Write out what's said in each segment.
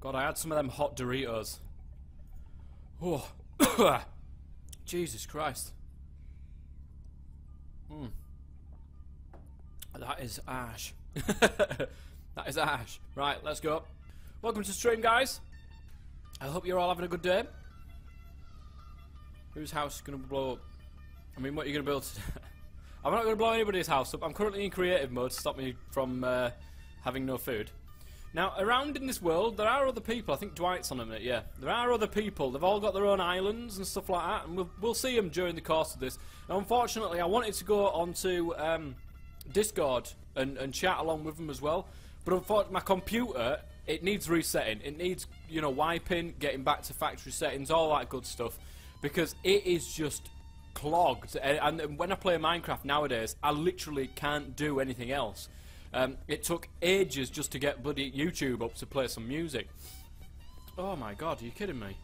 God, I had some of them hot Doritos. Oh, Jesus Christ. Hmm. That is ash. that is ash. Right, let's go. Welcome to the stream, guys. I hope you're all having a good day. Whose house is going to blow up? I mean, what are you going to build? I'm not going to blow anybody's house up. I'm currently in creative mode to stop me from uh, having no food. Now, around in this world, there are other people. I think Dwight's on a minute, yeah. There are other people. They've all got their own islands and stuff like that, and we'll, we'll see them during the course of this. Now, unfortunately, I wanted to go onto um, Discord and, and chat along with them as well, but unfortunately, my computer, it needs resetting. It needs, you know, wiping, getting back to factory settings, all that good stuff, because it is just clogged. And, and when I play Minecraft nowadays, I literally can't do anything else. Um, it took ages just to get bloody YouTube up to play some music. Oh my god, are you kidding me?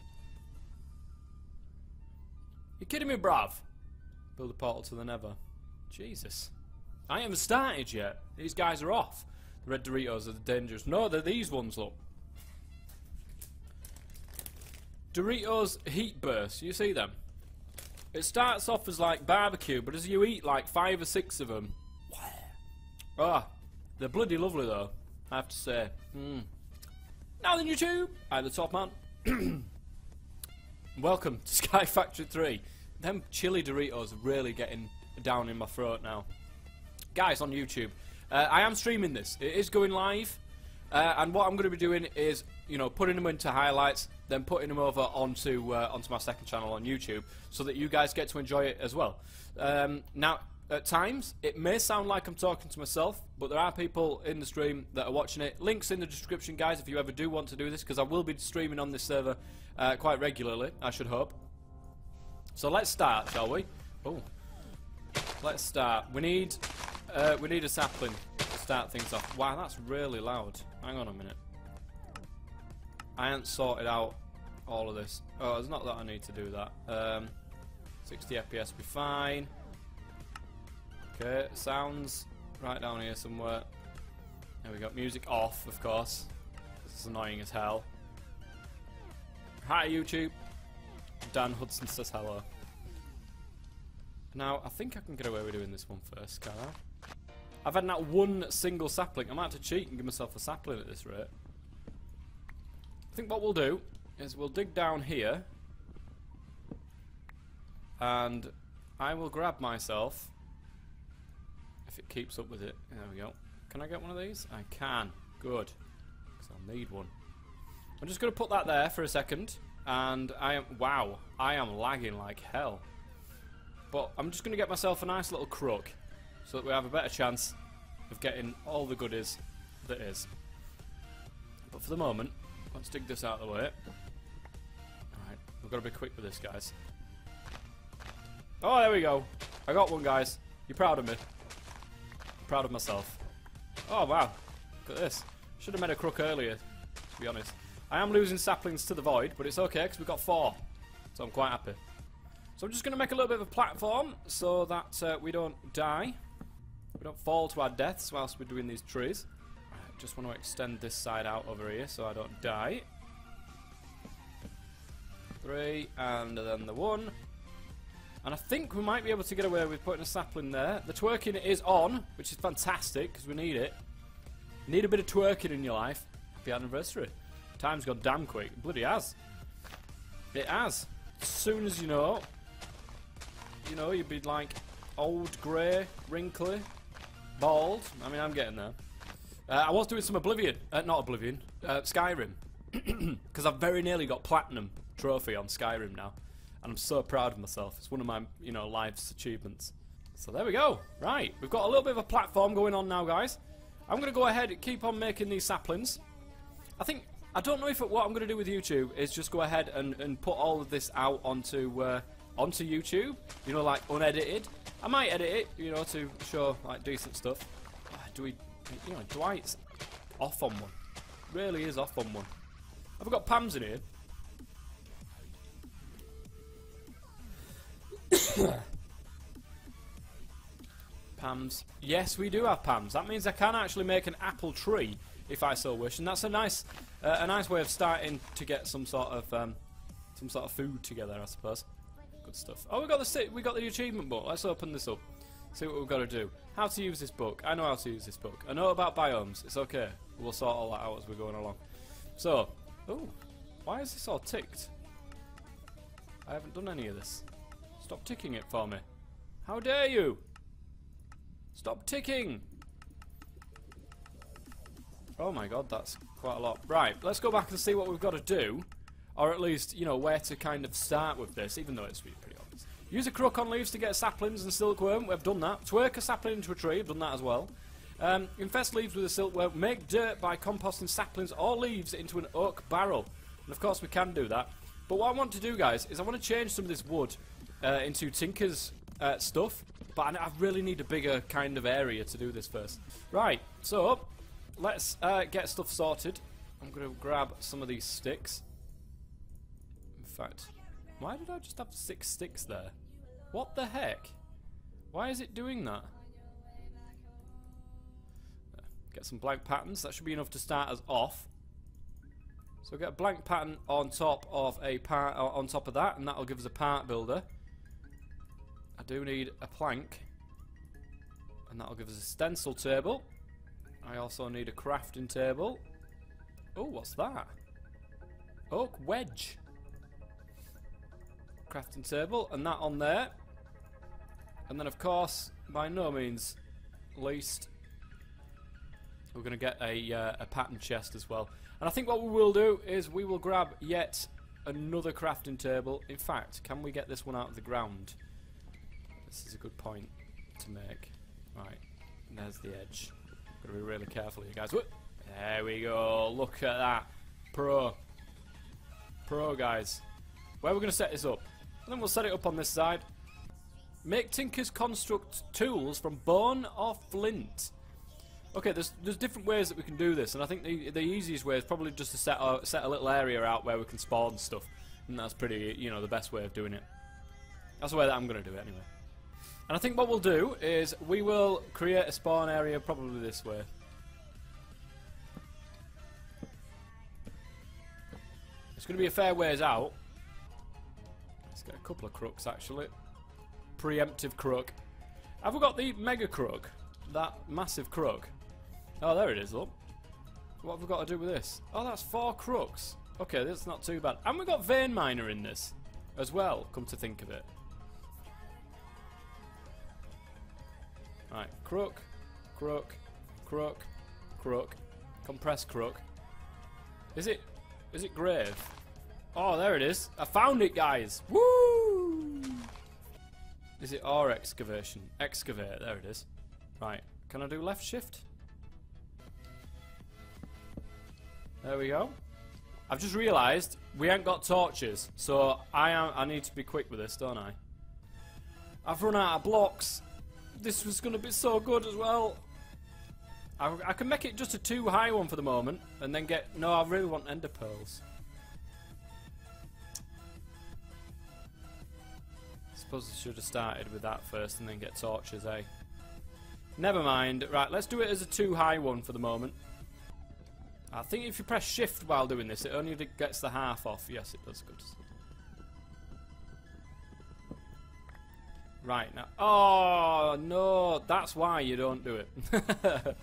You kidding me, bruv? Build a portal to the Nether. Jesus. I haven't started yet. These guys are off. The red Doritos are the dangerous. No, they're these ones, look. Doritos Heat Burst. You see them? It starts off as like barbecue, but as you eat like five or six of them, ah, they're bloody lovely though, I have to say. Mm. Now then YouTube, I'm the top man. Welcome to Sky Factory 3. Them chili Doritos are really getting down in my throat now. Guys on YouTube, uh, I am streaming this. It is going live. Uh, and what I'm going to be doing is, you know, putting them into highlights, then putting them over onto uh, onto my second channel on YouTube, so that you guys get to enjoy it as well. Um, now, at times, it may sound like I'm talking to myself, but there are people in the stream that are watching it. Links in the description, guys, if you ever do want to do this, because I will be streaming on this server uh, quite regularly, I should hope. So let's start, shall we? Oh, let's start. We need uh, we need a sapling to start things off. Wow, that's really loud. Hang on a minute. I haven't sorted out all of this. Oh, it's not that I need to do that. Um, 60 FPS be fine. Okay, sounds right down here somewhere. There we go. Music off, of course. This is annoying as hell. Hi, YouTube. Dan Hudson says hello. Now, I think I can get away with doing this one first, can I? I've had that one single sapling. I might have to cheat and give myself a sapling at this rate. I think what we'll do is we'll dig down here and I will grab myself if it keeps up with it. There we go. Can I get one of these? I can. Good. Because I'll need one. I'm just going to put that there for a second. And I am... Wow. I am lagging like hell. But I'm just going to get myself a nice little crook. So that we have a better chance of getting all the goodies that is. But for the moment, let's dig this out of the way. Alright. We've got to be quick with this, guys. Oh, there we go. I got one, guys. You proud of me? Proud of myself. Oh, wow. Look at this. Should have made a crook earlier, to be honest. I am losing saplings to the void, but it's okay, because we've got four. So I'm quite happy. So I'm just going to make a little bit of a platform, so that uh, we don't die. We don't fall to our deaths whilst we're doing these trees. I just want to extend this side out over here, so I don't die. Three, and then the one. And I think we might be able to get away with putting a sapling there. The twerking is on, which is fantastic, because we need it. Need a bit of twerking in your life. Happy anniversary. Time's gone damn quick. Bloody has. It has. As soon as you know, you know, you'd be like old, grey, wrinkly, bald. I mean, I'm getting there. Uh, I was doing some Oblivion. Uh, not Oblivion. Uh, Skyrim. Because I've very nearly got Platinum trophy on Skyrim now and I'm so proud of myself. It's one of my, you know, life's achievements. So there we go. Right, we've got a little bit of a platform going on now, guys. I'm going to go ahead and keep on making these saplings. I think, I don't know if it, what I'm going to do with YouTube is just go ahead and, and put all of this out onto uh, onto YouTube, you know, like unedited. I might edit it, you know, to show like decent stuff. Uh, do we, you know, Dwight's off on one. Really is off on one. Have we got Pams in here? Pams. Yes, we do have Pams. That means I can actually make an apple tree if I so wish, and that's a nice Uh, a nice way of starting to get some sort of um, some sort of food together, I suppose. Good stuff. Oh, we got the we got the achievement book. Let's open this up. See what we've got to do. How to use this book. I know how to use this book. I know about biomes. It's okay. We'll sort all that out as we're going along. So, oh, why is this all ticked? I haven't done any of this. Stop ticking it for me. How dare you? Stop ticking! Oh my god, that's quite a lot. Right, let's go back and see what we've got to do. Or at least, you know, where to kind of start with this, even though it's pretty obvious. Use a crook on leaves to get saplings and silkworm. We've done that. Twerk a sapling into a tree. We've done that as well. Um, infest leaves with a silkworm. Make dirt by composting saplings or leaves into an oak barrel. And of course we can do that. But what I want to do, guys, is I want to change some of this wood uh, into Tinker's uh, stuff. But I, I really need a bigger kind of area to do this first. Right, so let's uh, get stuff sorted. I'm going to grab some of these sticks. In fact, why did I just have six sticks there? What the heck? Why is it doing that? Get some blank patterns. That should be enough to start us off. So get a blank pattern on top of a part uh, on top of that, and that'll give us a part builder. I do need a plank, and that'll give us a stencil table. I also need a crafting table. Oh, what's that? Oak wedge. Crafting table, and that on there. And then, of course, by no means least, we're going to get a, uh, a pattern chest as well. And I think what we will do is we will grab yet another crafting table. In fact, can we get this one out of the ground? This is a good point to make. Right, there's the edge. Gotta be really careful here, guys. There we go. Look at that. Pro. Pro, guys. Where are we going to set this up? And then we'll set it up on this side. Make Tinker's construct tools from bone or flint. Okay, there's there's different ways that we can do this, and I think the the easiest way is probably just to set a, set a little area out where we can spawn stuff, and that's pretty you know the best way of doing it. That's the way that I'm to do it anyway. And I think what we'll do is we will create a spawn area probably this way. It's going to be a fair ways out. Let's get a couple of crooks actually. Preemptive crook. Have we got the mega crook? That massive crook? Oh, there it is, look. What have we got to do with this? Oh, that's four crooks. Okay, that's not too bad. And we've got Vein Miner in this as well, come to think of it. Right, crook, crook, crook, crook, compress crook. Is it, is it grave? Oh, there it is. I found it, guys. Woo! Is it R excavation? Excavate, there it is. Right, can I do left shift? There we go. I've just realised we ain't got torches, so I am. I need to be quick with this, don't I? I've run out of blocks. This was going to be so good as well. I, I can make it just a too high one for the moment, and then get. No, I really want ender pearls. Suppose I should have started with that first, and then get torches, eh? Never mind. Right, let's do it as a too high one for the moment. I think if you press shift while doing this, it only gets the half off. Yes, it does. Good. Right now. Oh, no. That's why you don't do it.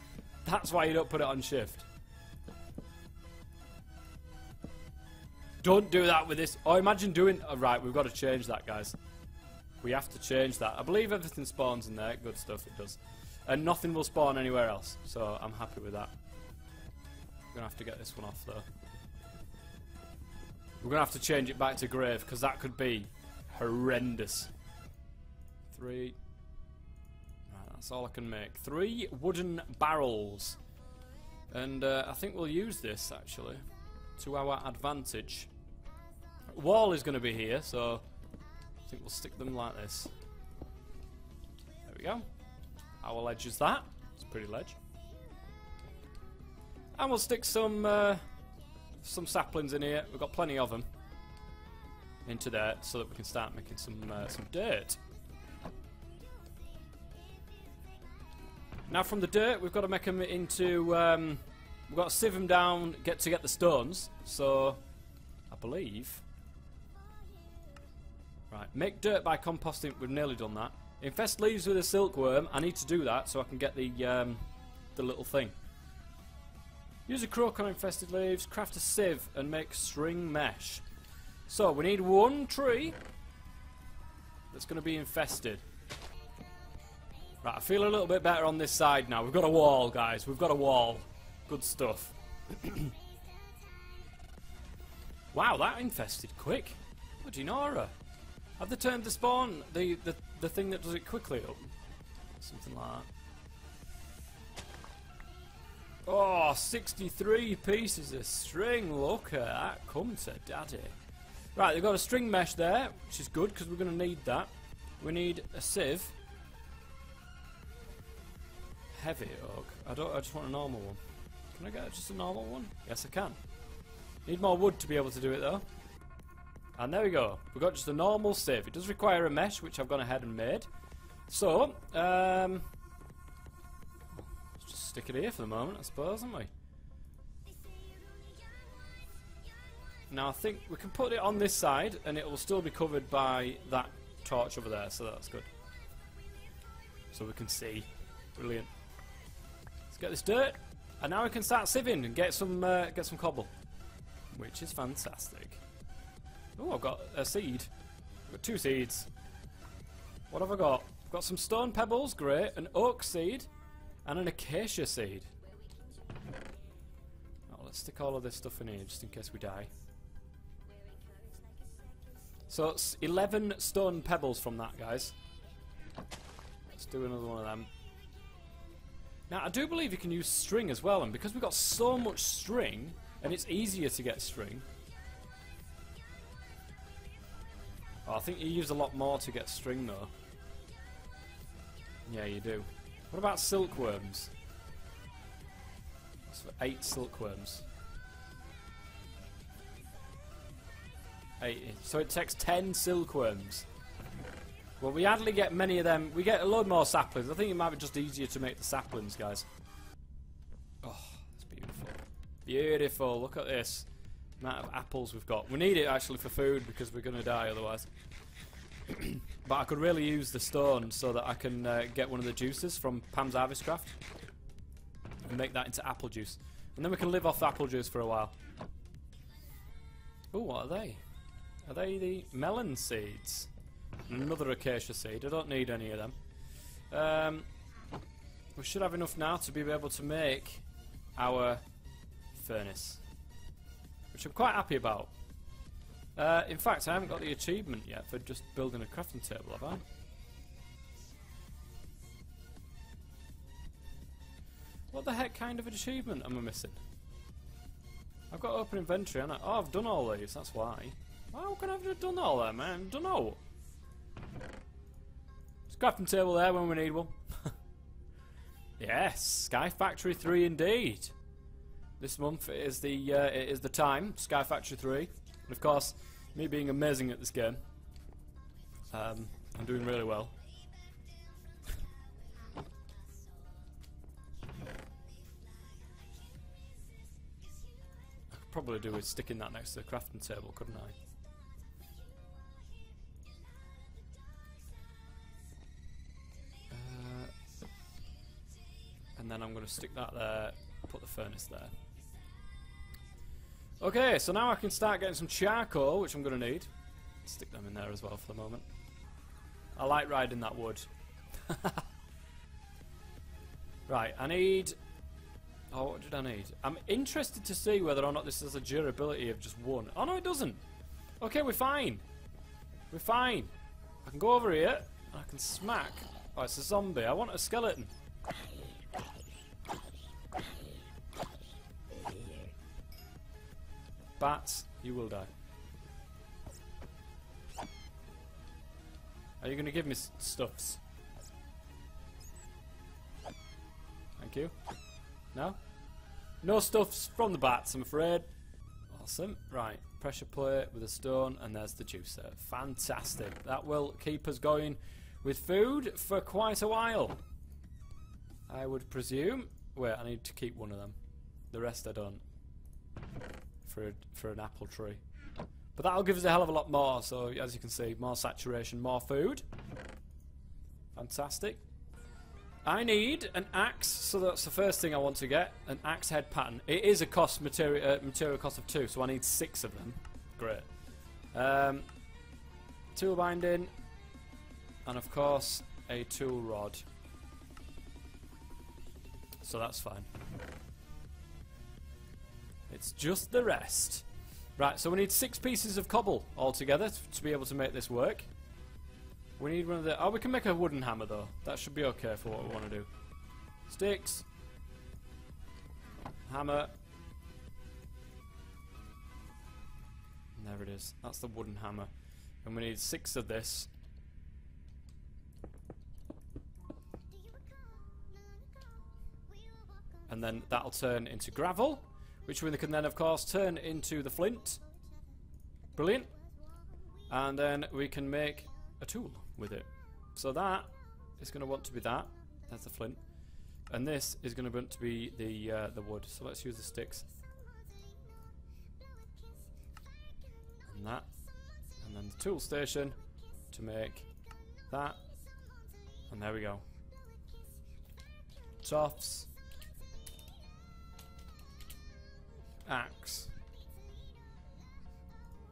that's why you don't put it on shift. Don't do that with this. Oh, imagine doing... Oh, right, we've got to change that, guys. We have to change that. I believe everything spawns in there. Good stuff, it does. And nothing will spawn anywhere else. So I'm happy with that. We're going to have to get this one off, though. We're going to have to change it back to grave, because that could be horrendous. Three. Right, that's all I can make. Three wooden barrels. And uh, I think we'll use this, actually, to our advantage. Wall is going to be here, so I think we'll stick them like this. There we go. Our ledge is that. It's a pretty ledge. And we'll stick some uh, some saplings in here. We've got plenty of them into there so that we can start making some uh, some dirt. Now from the dirt, we've got to make them into um, We've got to sieve them down, get to get the stones. So, I believe. Right, make dirt by composting. We've nearly done that. Infest leaves with a silkworm. I need to do that so I can get the um, the little thing. Use a crook on infested leaves, craft a sieve, and make string mesh. So, we need one tree that's going to be infested. Right, I feel a little bit better on this side now. We've got a wall, guys. We've got a wall. Good stuff. wow, that infested quick. Bloody Nora. Have they turned the spawn, the, the, the thing that does it quickly up? Something like that. Oh, 63 pieces of string. Look at that. Come to daddy. Right, they've got a string mesh there, which is good because we're going to need that. We need a sieve. Heavy oak. I don't. I just want a normal one. Can I get just a normal one? Yes, I can. Need more wood to be able to do it though. And there we go. We've got just a normal sieve. It does require a mesh, which I've gone ahead and made. So, um, let's just stick it here for the moment, I suppose, haven't we? Now I think we can put it on this side and it will still be covered by that torch over there, so that's good. So we can see. Brilliant. Get this dirt, and now we can start sieving and get some uh, get some cobble, which is fantastic. Oh, I've got a seed. I've got two seeds. What have I got? I've got some stone pebbles, great, an oak seed, and an acacia seed. Oh, let's stick all of this stuff in here just in case we die. So it's 11 stone pebbles from that, guys. Let's do another one of them. Now, I do believe you can use string as well, and because we've got so much string, and it's easier to get string. Oh, I think you use a lot more to get string, though. Yeah, you do. What about silkworms? That's for eight silkworms. Eight. So it takes ten silkworms. Well, we hardly get many of them. We get a load more saplings. I think it might be just easier to make the saplings, guys. Oh, that's beautiful. Beautiful. Look at this. Amount of apples we've got. We need it, actually, for food because we're going to die otherwise. but I could really use the stone so that I can uh, get one of the juices from Pam's Harvest Craft. And make that into apple juice. And then we can live off apple juice for a while. Oh, what are they? Are they the melon seeds? Another acacia seed. I don't need any of them. Um, we should have enough now to be able to make our furnace. Which I'm quite happy about. Uh, in fact, I haven't got the achievement yet for just building a crafting table, have I? What the heck kind of achievement am I missing? I've got open inventory and I, oh, I've done all these, that's why. How can I have done all that, man? Don't know. Crafting table there when we need one. yes, Sky Factory 3 indeed. This month is the uh, is the time, Sky Factory 3. And of course, me being amazing at this game, um, I'm doing really well. I could probably do with sticking that next to the crafting table, couldn't I? And then I'm going to stick that there, put the furnace there. Okay, so now I can start getting some charcoal, which I'm going to need. Stick them in there as well for the moment. I like riding that wood. right, I need... Oh, what did I need? I'm interested to see whether or not this has a durability of just one. Oh, no, it doesn't. Okay, we're fine. We're fine. I can go over here, and I can smack... Oh, it's a zombie. I want a skeleton. Bats, you will die. Are you going to give me stuffs? Thank you. No? No stuffs from the bats, I'm afraid. Awesome. Right, pressure plate with a stone, and there's the juicer. Fantastic. That will keep us going with food for quite a while. I would presume. Wait, I need to keep one of them. The rest I don't. For a, for an apple tree. But that'll give us a hell of a lot more. So as you can see, more saturation, more food. Fantastic. I need an axe, so that's the first thing I want to get. An axe head pattern. It is a cost material uh, material cost of two, so I need six of them. Great. Um, tool binding, and of course a tool rod. So that's fine. It's just the rest. Right, so we need six pieces of cobble altogether to be able to make this work. We need one of the... Oh, we can make a wooden hammer, though. That should be okay for what we want to do. Sticks. Hammer. There it is. That's the wooden hammer. And we need six of this. And then that'll turn into gravel, which we can then, of course, turn into the flint. Brilliant. And then we can make a tool with it. So that is going to want to be that. That's the flint. And this is going to want to be the uh, the wood. So let's use the sticks. And that. And then the tool station to make that. And there we go. Toffs. Axe.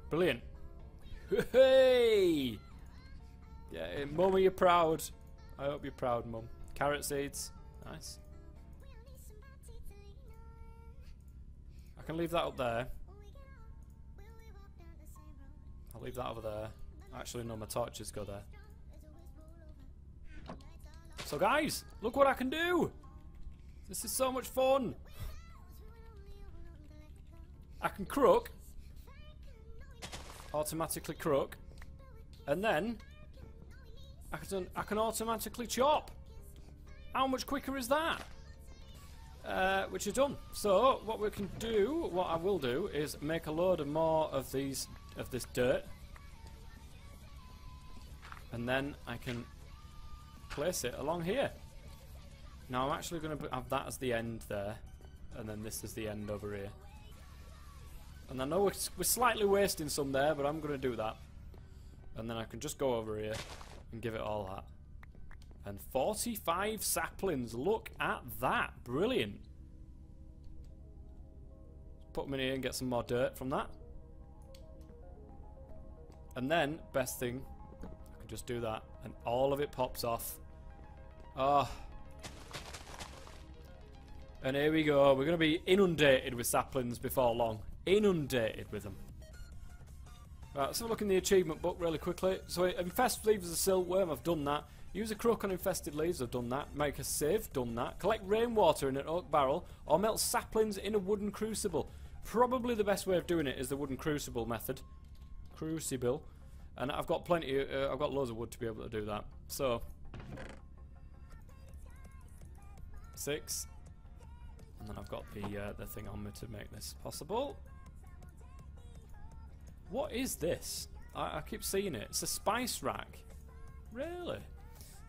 Brilliant. Hey! Yeah, eh, Mum, are you proud? I hope you're proud, Mum. Carrot seeds. Nice. I can leave that up there. I'll leave that over there. Actually, no, my torches go there. So guys, look what I can do! This is so much fun! I can crook. Automatically crook. And then I can I can automatically chop. How much quicker is that? Uh, which is done. So what we can do, what I will do, is make a load of more of these of this dirt, and then I can place it along here. Now I'm actually going to have that as the end there, and then this is the end over here. And I know we're, we're slightly wasting some there, but I'm going to do that. And then I can just go over here and give it all that. And 45 saplings. Look at that. Brilliant. Put them in here and get some more dirt from that. And then, best thing, I can just do that. And all of it pops off. Oh. And here we go. We're going to be inundated with saplings before long. Inundated with them. Right, let's have a look in the achievement book really quickly. So, infest leaves of silkworm, I've done that. Use a crook on infested leaves, I've done that. Make a sieve, done that. Collect rainwater in an oak barrel, or melt saplings in a wooden crucible. Probably the best way of doing it is the wooden crucible method. Crucible. And I've got plenty, uh, I've got loads of wood to be able to do that. So, six. And then I've got the, uh, the thing on me to make this possible. What is this? I, I keep seeing it. It's a spice rack. Really?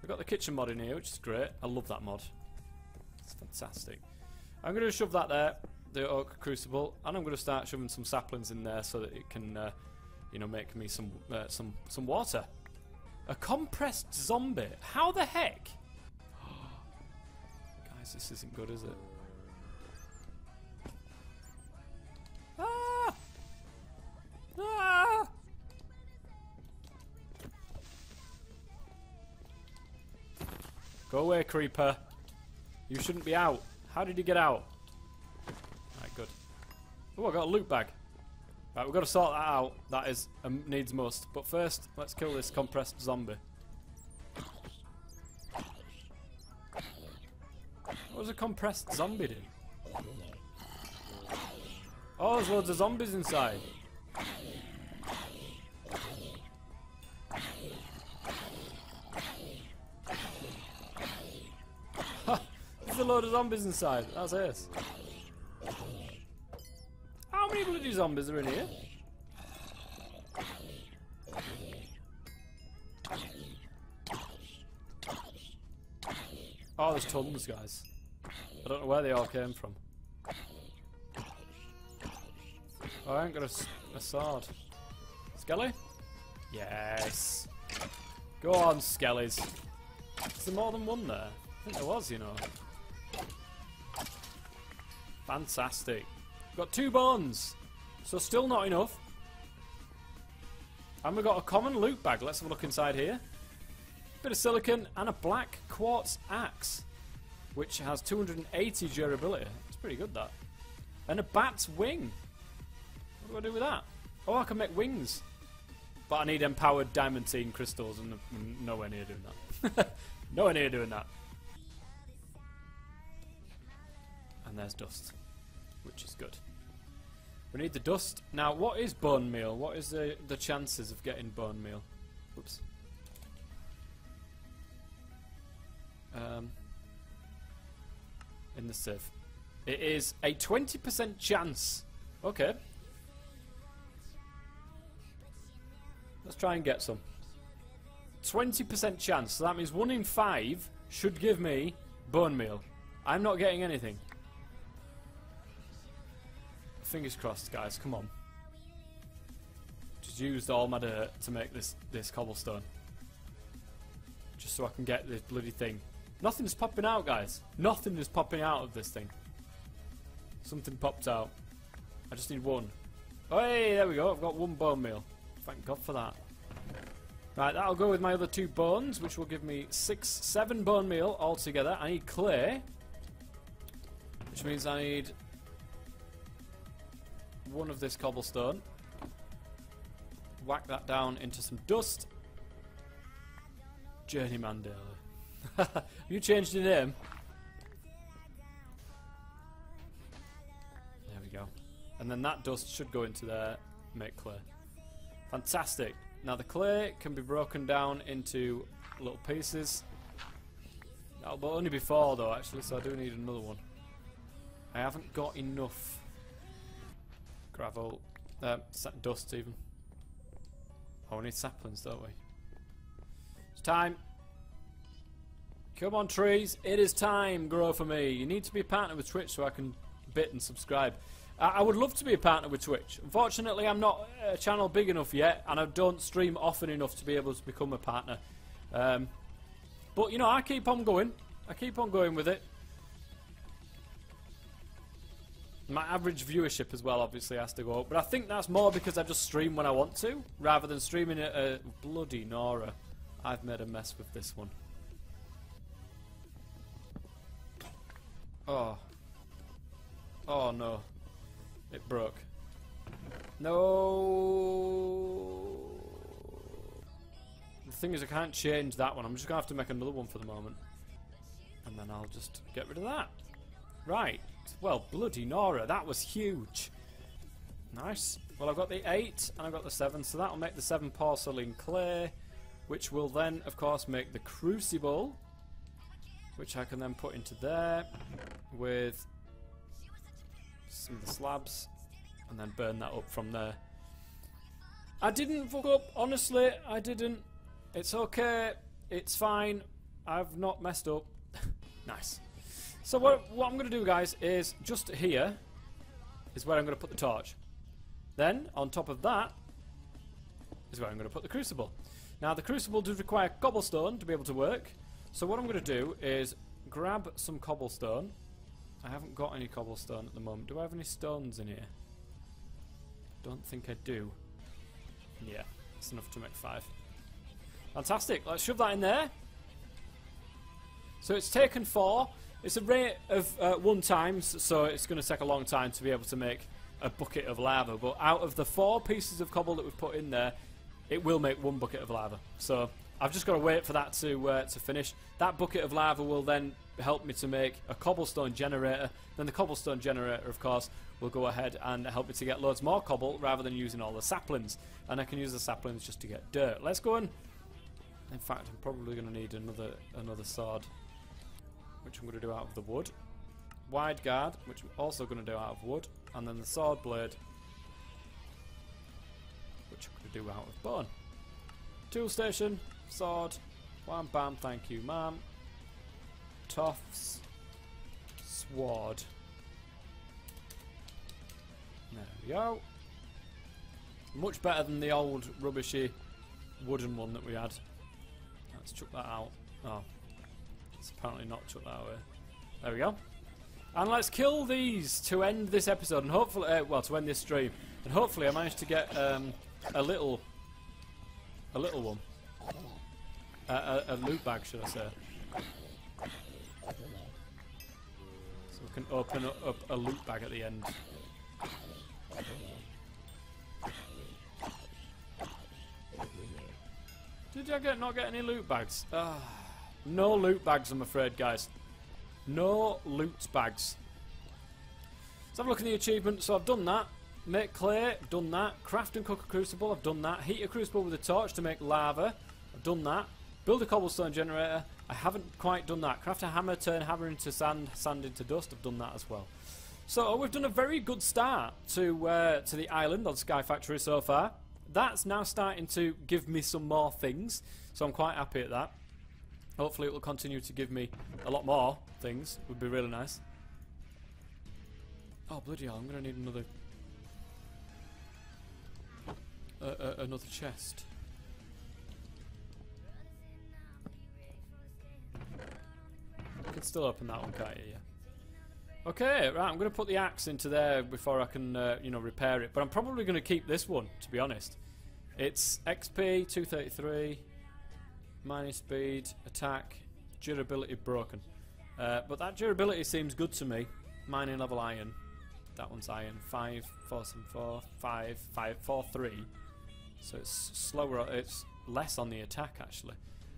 We've got the kitchen mod in here, which is great. I love that mod. It's fantastic. I'm going to shove that there, the oak crucible, and I'm going to start shoving some saplings in there so that it can, uh, you know, make me some uh, some some water. A compressed zombie. How the heck? Guys, this isn't good, is it? Go away, creeper. You shouldn't be out. How did you get out? Right, good. Oh, I got a loot bag. Right, we've got to sort that out. That is um, needs must. But first, let's kill this compressed zombie. What was a compressed zombie do? Oh, there's loads of zombies inside. A load of zombies inside. That's it. How many bloody zombies are in here? Oh, there's tons, guys. I don't know where they all came from. Oh, I ain't got a sword. Skelly? Yes. Go on, Skellies. Is there more than one there? I think there was, you know. Fantastic. Got two bones. So still not enough. And we've got a common loot bag. Let's have a look inside here. Bit of silicon and a black quartz axe. Which has 280 durability. It's pretty good, that. And a bat's wing. What do I do with that? Oh, I can make wings. But I need empowered diamantine crystals and I'm nowhere near doing that. nowhere near doing that. And there's dust. Which is good. We need the dust. Now, what is bone meal? What is the, the chances of getting bone meal? Oops. Um, in the sieve. It is a 20% chance. Okay. Let's try and get some. 20% chance. So that means 1 in 5 should give me bone meal. I'm not getting anything. Fingers crossed, guys. Come on. Just used all my dirt to make this, this cobblestone. Just so I can get this bloody thing. Nothing's popping out, guys. Nothing is popping out of this thing. Something popped out. I just need one. Oh, hey, there we go. I've got one bone meal. Thank God for that. Right, that'll go with my other two bones, which will give me six, seven bone meal altogether. I need clay, which means I need one of this cobblestone. Whack that down into some dust. Journeyman Daily. you changed your name? There we go. And then that dust should go into there, make clay. Fantastic. Now the clay can be broken down into little pieces. That'll only be four though actually, so I do need another one. I haven't got enough gravel, uh, dust even. Oh, we need saplings, don't we? It's time. Come on, trees. It is time, grow for me. You need to be a partner with Twitch so I can bit and subscribe. I, I would love to be a partner with Twitch. Unfortunately, I'm not a channel big enough yet, and I don't stream often enough to be able to become a partner. Um, but, you know, I keep on going. I keep on going with it. My average viewership as well obviously has to go up, but I think that's more because I just stream when I want to, rather than streaming at a bloody Nora. I've made a mess with this one. Oh. Oh no. It broke. No. The thing is I can't change that one. I'm just going to have to make another one for the moment. And then I'll just get rid of that. Right. Well, bloody Nora, that was huge. Nice. Well, I've got the 8 and I've got the 7, so that'll make the 7 porcelain clay, which will then, of course, make the crucible, which I can then put into there with some of the slabs and then burn that up from there. I didn't fuck up, honestly, I didn't. It's okay, it's fine, I've not messed up. nice. So what, what I'm going to do, guys, is just here is where I'm going to put the torch. Then, on top of that, is where I'm going to put the crucible. Now, the crucible does require cobblestone to be able to work. So what I'm going to do is grab some cobblestone. I haven't got any cobblestone at the moment. Do I have any stones in here? Don't think I do. Yeah, it's enough to make five. Fantastic. Let's shove that in there. So it's taken four. It's a rate of uh, one times, so it's going to take a long time to be able to make a bucket of lava. But out of the four pieces of cobble that we've put in there, it will make one bucket of lava. So I've just got to wait for that to uh, to finish. That bucket of lava will then help me to make a cobblestone generator. Then the cobblestone generator, of course, will go ahead and help me to get loads more cobble rather than using all the saplings. And I can use the saplings just to get dirt. Let's go and... In fact, I'm probably going to need another another sword which I'm going to do out of the wood. Wide guard, which I'm also going to do out of wood. And then the sword blade, which I'm going to do out of bone. Tool station, sword, wham bam, thank you ma'am. Toffs, sword. There we go. Much better than the old rubbishy wooden one that we had. Let's chuck that out. Oh. It's apparently not chucked that away. There we go. And let's kill these to end this episode and hopefully, uh, well, to end this stream. And hopefully I managed to get um, a little, a little one. A, a, loot bag, should I say. So we can open up, up a loot bag at the end. Did I get not get any loot bags? Ah, no loot bags, I'm afraid, guys. No loot bags. Let's have a look at the achievement. So I've done that. Make clay, done that. Craft and cook a crucible, I've done that. Heat a crucible with a torch to make lava, I've done that. Build a cobblestone generator, I haven't quite done that. Craft a hammer, turn hammer into sand, sand into dust, I've done that as well. So we've done a very good start to uh, to the island on Sky Factory so far. That's now starting to give me some more things, so I'm quite happy at that. Hopefully it will continue to give me a lot more things, would be really nice. Oh bloody hell, I'm going to need another uh, uh, another chest. You can still open that one, can't you? Yeah. Okay, right, I'm going to put the axe into there before I can, uh, you know, repair it. But I'm probably going to keep this one, to be honest. It's XP, 233, minus speed, attack, durability broken. Uh, but that durability seems good to me. Mining level iron. That one's iron. 5, 4, 7, 4, 5, 5, 4, 3. So it's slower, it's less on the attack actually.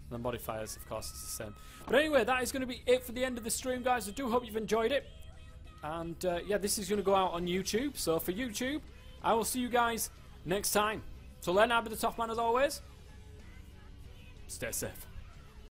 And the modifiers, of course, is the same. But anyway, that is going to be it for the end of the stream, guys. I do hope you've enjoyed it. And uh, yeah, this is going to go out on YouTube. So for YouTube, I will see you guys next time. So then, I'll be the top man as always. Stay safe.